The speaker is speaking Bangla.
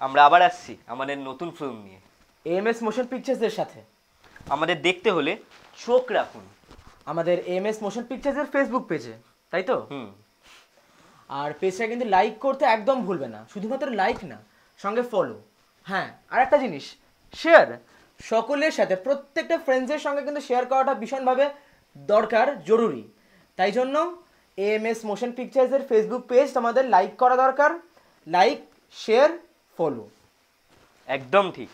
আমরা আবার আসছি আমাদের নতুন ফিল্ম নিয়ে। এম এস মোশন পিকচার্সের সাথে। আমাদের দেখতে হলে চোখ রাখুন। আমাদের এম এস মোশন পিকচার্সের ফেসবুক পেজে তাই তো? হুম। আর পেজটা কিন্তু লাইক করতে একদম ভুলবে না শুধুমাত্র লাইক না সঙ্গে ফলো হ্যাঁ আর একটা জিনিস শেয়ার সকলের সাথে প্রত্যেকটা ফ্রেন্ডসের সঙ্গে কিন্তু শেয়ার করাটা ভীষণভাবে দরকার জরুরি। তাই জন্য এম এস মোশন পিকচার্সের ফেসবুক পেজ আমাদের লাইক করা দরকার। লাইক শেয়ার ফলো একদম ঠিক